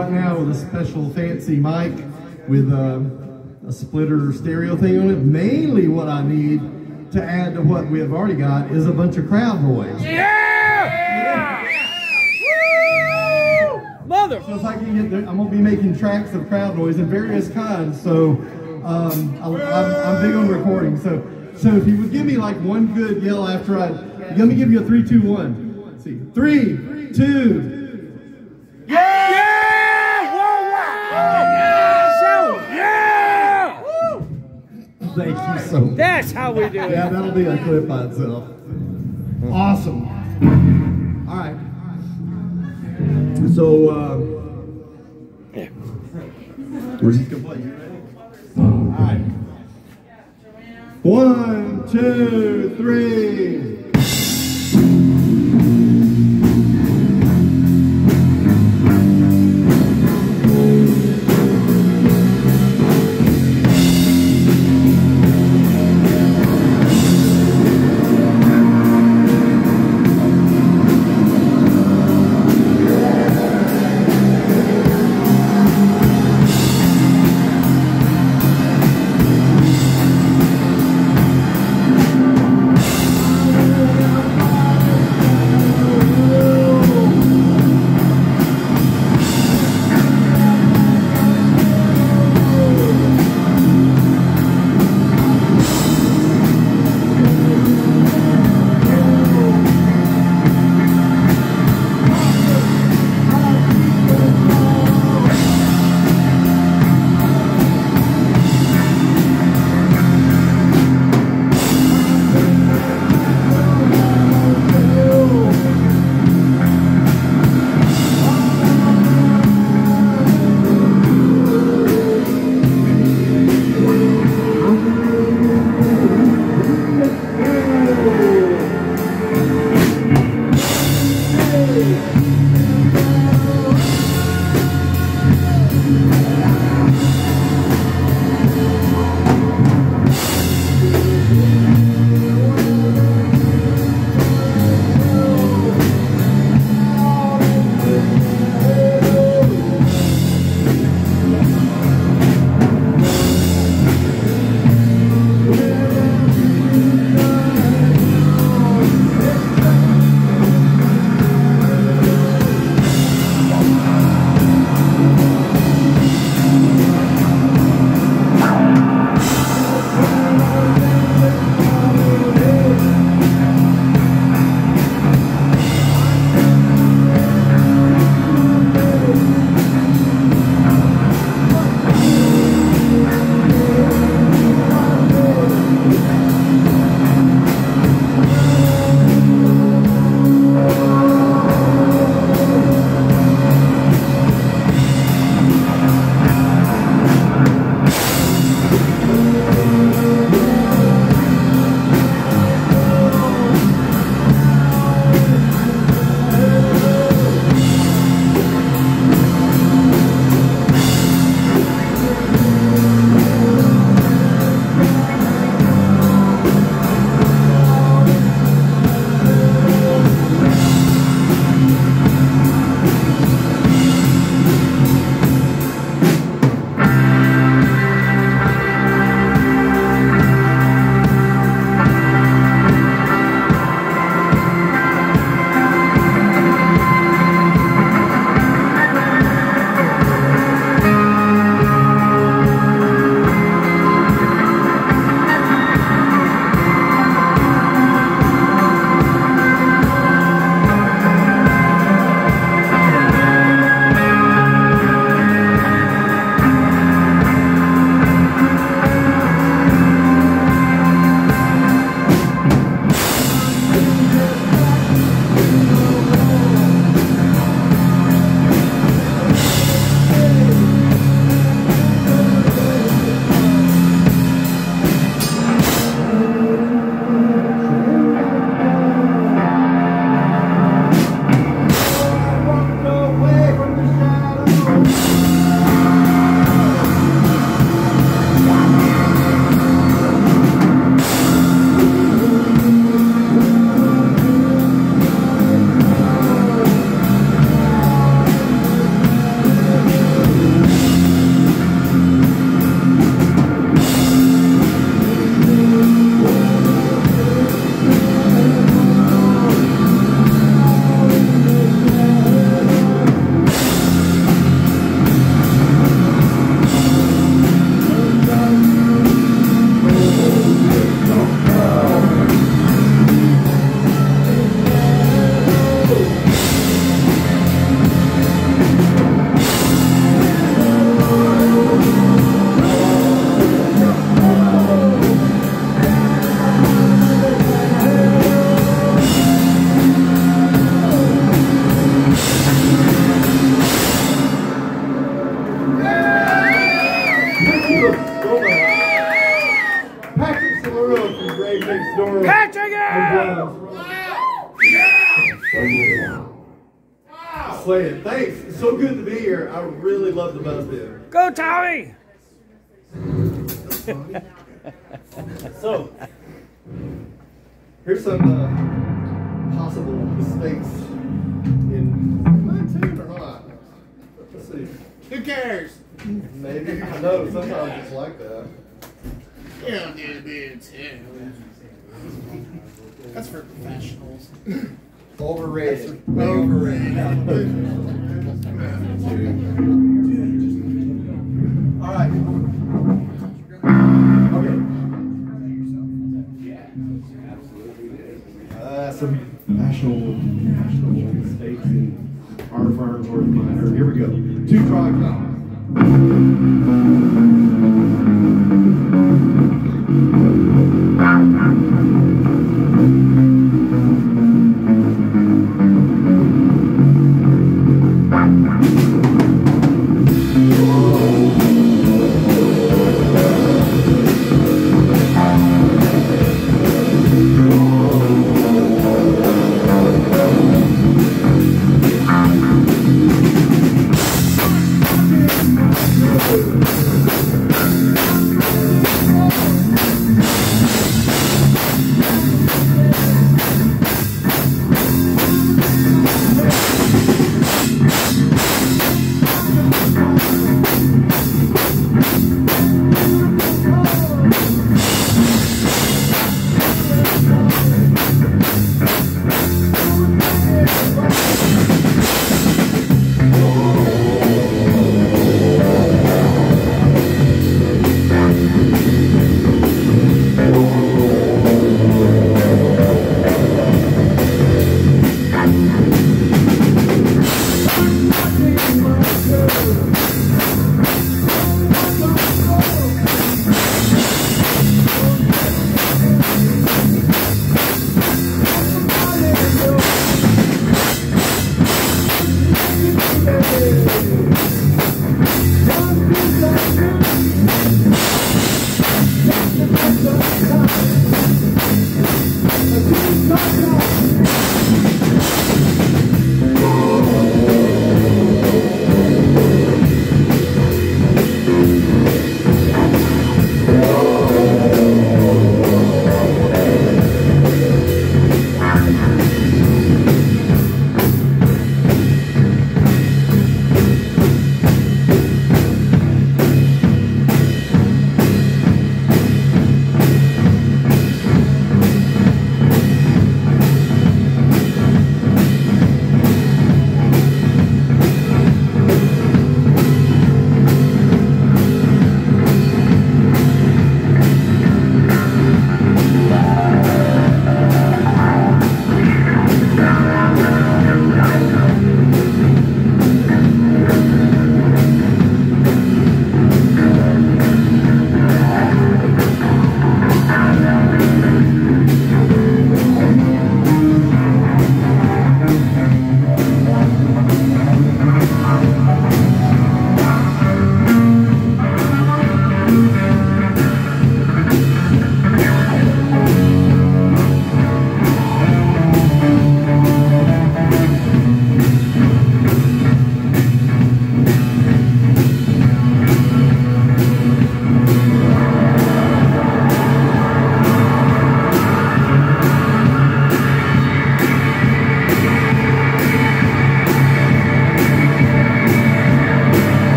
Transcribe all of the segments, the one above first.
right now with a special fancy mic with uh, a splitter stereo thing on it. Mainly what I need to add to what we have already got is a bunch of crowd noise. Yeah! Woo! Mother! So if I can get there, I'm gonna be making tracks of crowd noise in various kinds. So um, I, I'm, I'm big on recording. So so if you would give me like one good yell after I, let me give you a three, two, one. Let's see, three, two. Yeah! Whoa, wow! Yeah! Yeah! Woo! Thank you so much. That's how we do it. Yeah, that'll be a clip by itself. Awesome. All right. So, uh, we're just gonna play. You ready? All right. One, two, three. Here's some uh, possible mistakes in my tune or not. Let's see. Who cares? Maybe. I know sometimes it's like that. You don't need to be in tune. That's for professionals. Overrated. Overrated. some national, national mistakes in our firms or minor. Here we go. Two try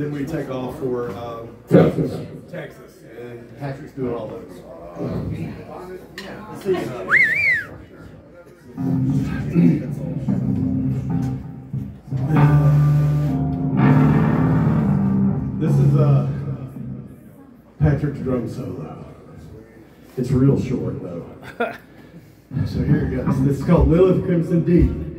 then we take off for um, Texas. Texas, and Patrick's doing all those. Let's see. This is uh, Patrick's drum solo. It's real short though. so here it goes. This is called Lilith Crimson Deep.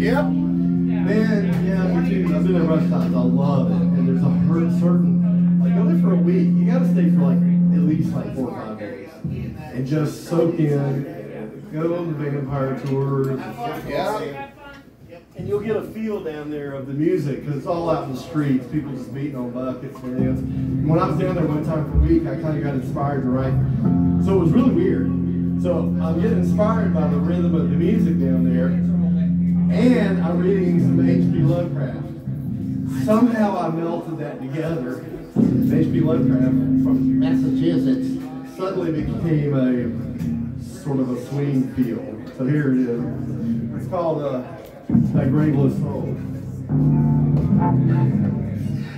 Yep. Man, yeah, me too. I've been in rush times. I love it. And there's a certain, like, go there for a week. You got to stay for like at least like four or five days and just soak in. Go on the vampire tours. Yeah. And you'll get a feel down there of the music because it's all out in the streets. People just beating on buckets and everything. When I was down there one time for a week, I kind of got inspired to write. So it was really weird. So I'm getting inspired by the rhythm of the music down there, and I'm reading some H.P. Lovecraft. Somehow I melted that together. H.P. Lovecraft from Massachusetts suddenly became a sort of a swing feel. So here it is. It's called uh, That Graveless Soul.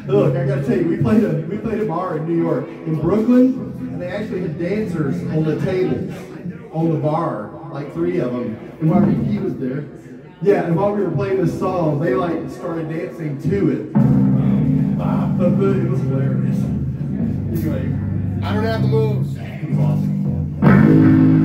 Look, I gotta tell you, we played a we played a bar in New York, in Brooklyn, and they actually had dancers on the tables, on the bar, like three of them. And while he was there, yeah, and while we were playing this song, they like started dancing to it. But, but it was hilarious. Anyway, I don't have the moves. it was awesome.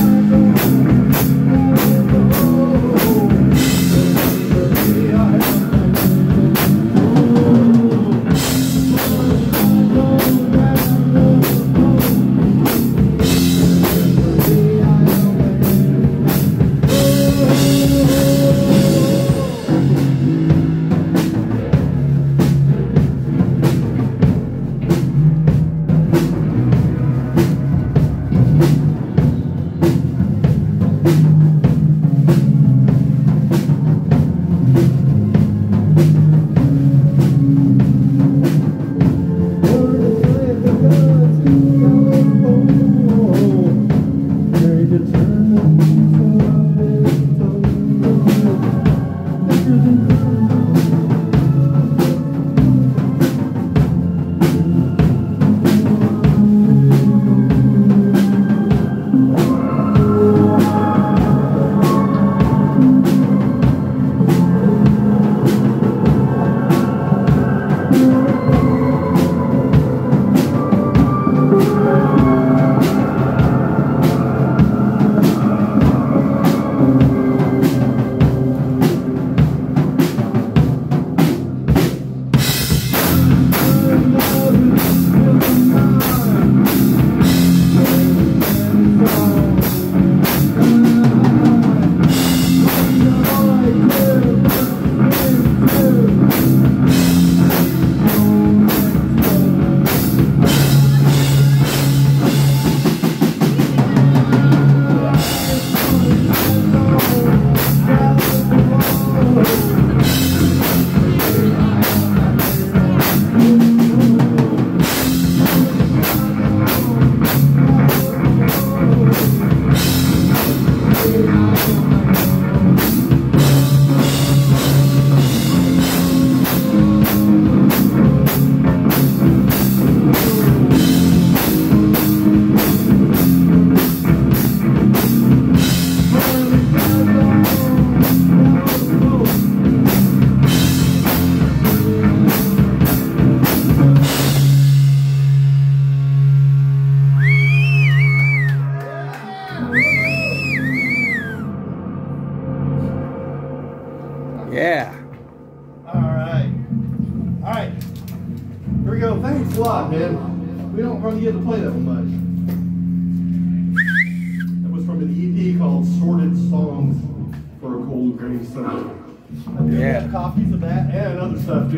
Música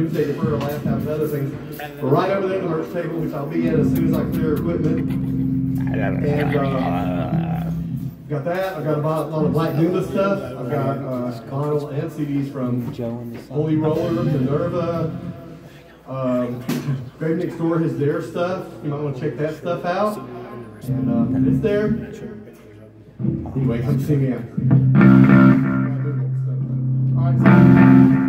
Doomsday Deferred, Last Time, and other things. We're right over there at the merch table, which I'll be at as soon as I clear equipment. And uh, got that. I've got a lot, of Black Doomba stuff. I've got uh, vinyl and CDs from Holy Roller, Minerva. Um, Grave Next Door has their stuff. You might want to check that stuff out. And uh, it's there. Anyway, come see me after. All right. so-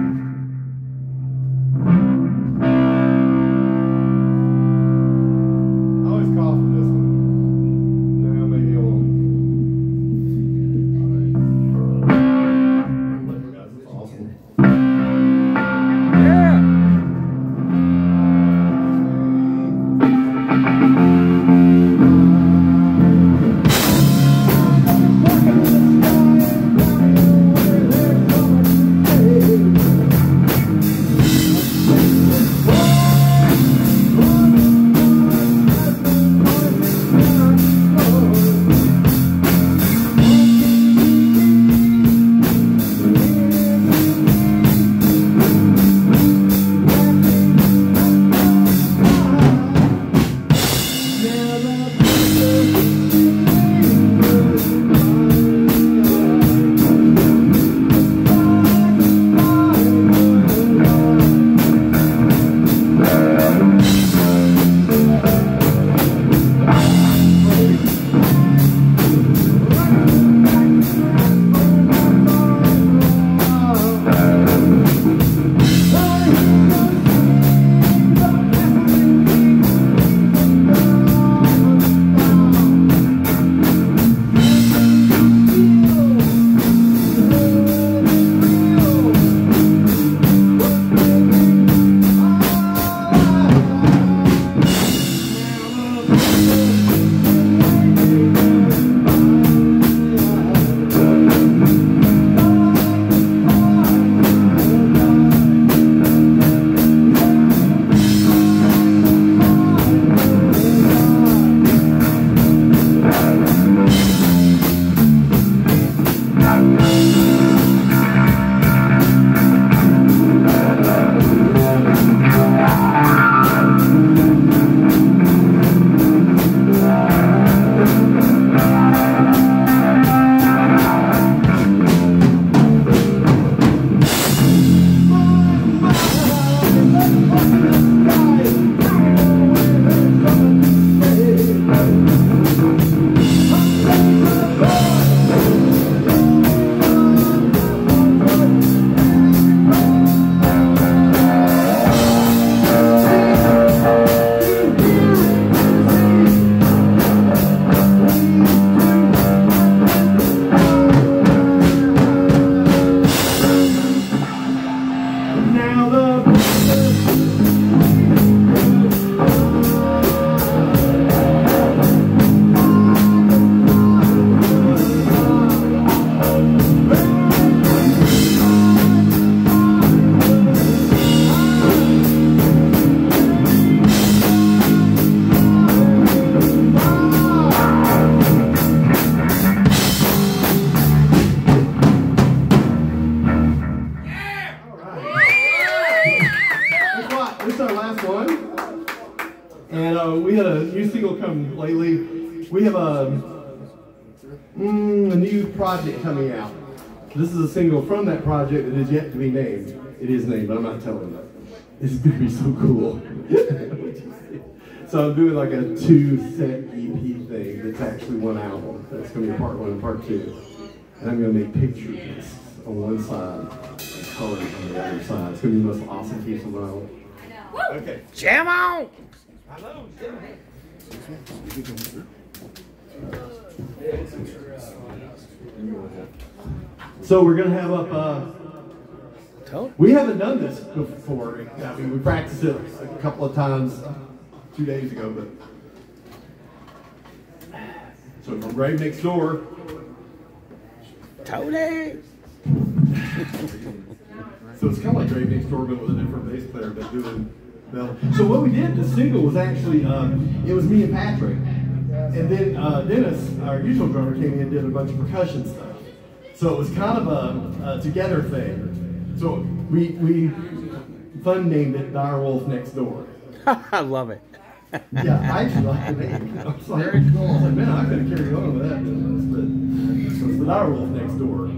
project coming out. This is a single from that project that is yet to be named. It is named, but I'm not telling you. It's going to be so cool. so I'm doing like a two-set EP thing that's actually one album. That's going to be part one and part two. And I'm going to make pictures on one side and colors on the other side. It's going to be the most awesome piece of vinyl. Okay. Jam on! So we're gonna have up. Uh, we haven't done this before. I mean, we practiced it a couple of times two days ago, but so from Grave Next Door. Tony! So it's kind of like Grave Next Door, but with a different bass player, but doing Well, so what we did, the single was actually, um, it was me and Patrick. And then uh, Dennis, our usual drummer, came in and did a bunch of percussion stuff. So it was kind of a, a together thing. So we, we fun named it Dyerwulf Next Door. I love it. Yeah, I actually like the name. I was like, Very cool. I was like, man, I'm going to carry on with that business. But so it's the Dyerwulf Next Door.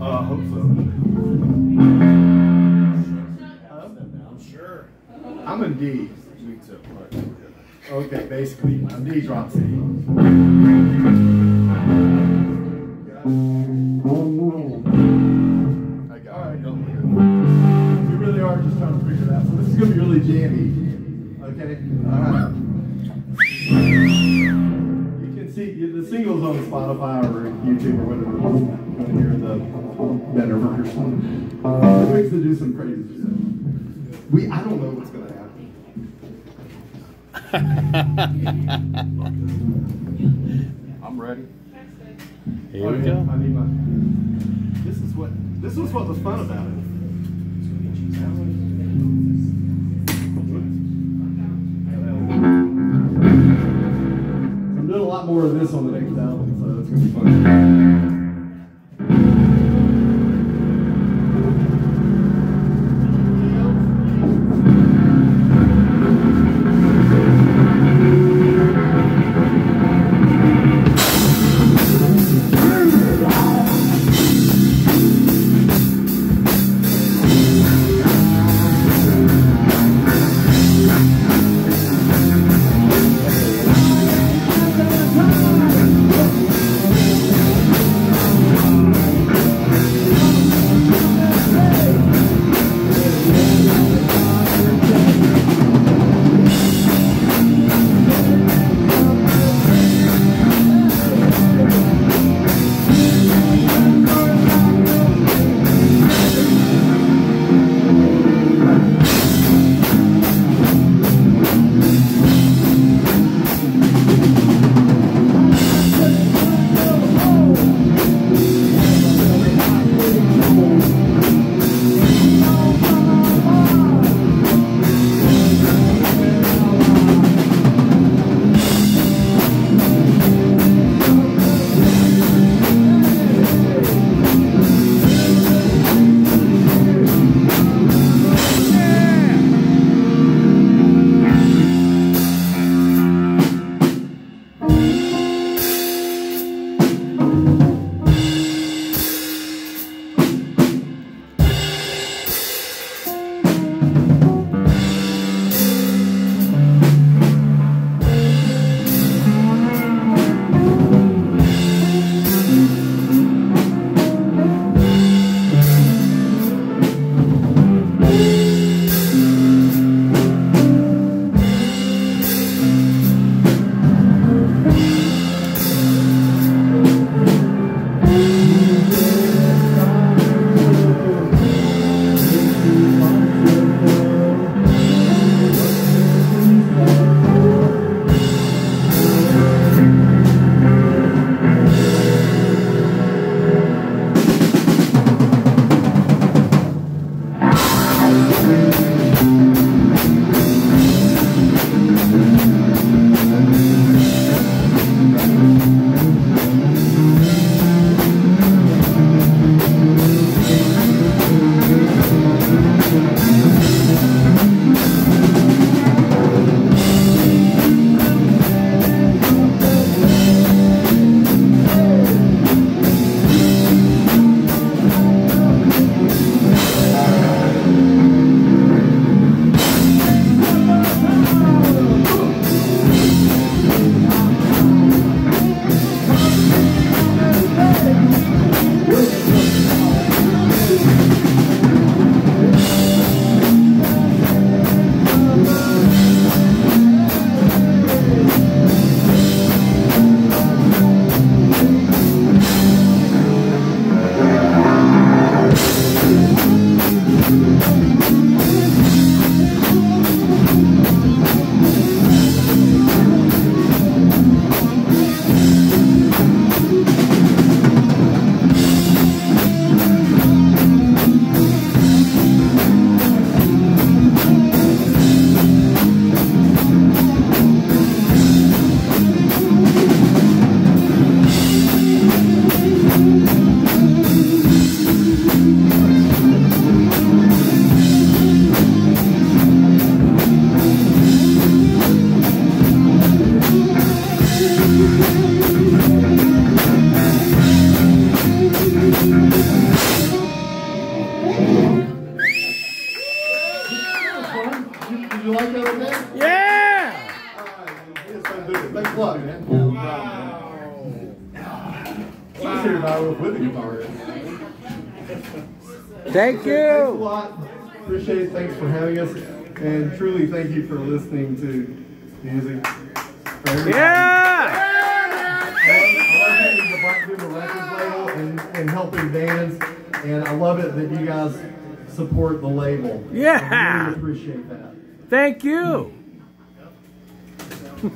Uh, I hope so. I'm sure. I'm in D. Okay, basically, I'm D drop C. I got All right. it. Go. We really are just trying to figure. So this is going to be really jammy. Okay? All right. You can see the singles on Spotify or YouTube or whatever. Want to hear the better version. It makes to do some crazy. We, I don't know what's going. I'm ready. Here Oh, we yeah, go. I need my. This is what. This was what was fun about it. I'm doing a lot more of this on the next album, so it's gonna be fun. For listening to music. Yeah! I love, I love the Black Records label and, and helping bands. And I love it that you guys support the label. Yeah. I really appreciate that. Thank you.